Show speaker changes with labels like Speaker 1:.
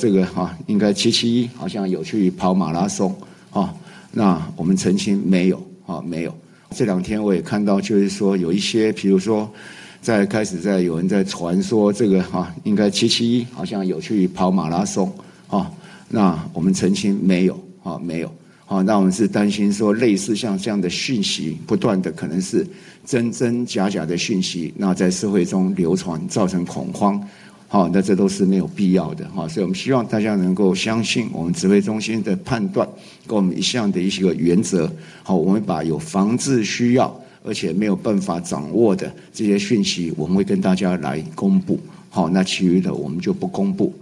Speaker 1: 这个哈应该七七一好像有去跑马拉松啊，那我们澄清没有啊没有。这两天我也看到，就是说有一些，比如说在开始在有人在传说这个哈应该七七一好像有去跑马拉松啊，那我们澄清没有啊没有。好，那我们是担心说，类似像这样的讯息，不断的可能是真真假假的讯息，那在社会中流传，造成恐慌。好，那这都是没有必要的。哈，所以我们希望大家能够相信我们指挥中心的判断，跟我们一向的一些个原则。好，我们把有防治需要，而且没有办法掌握的这些讯息，我们会跟大家来公布。好，那其余的我们就不公布。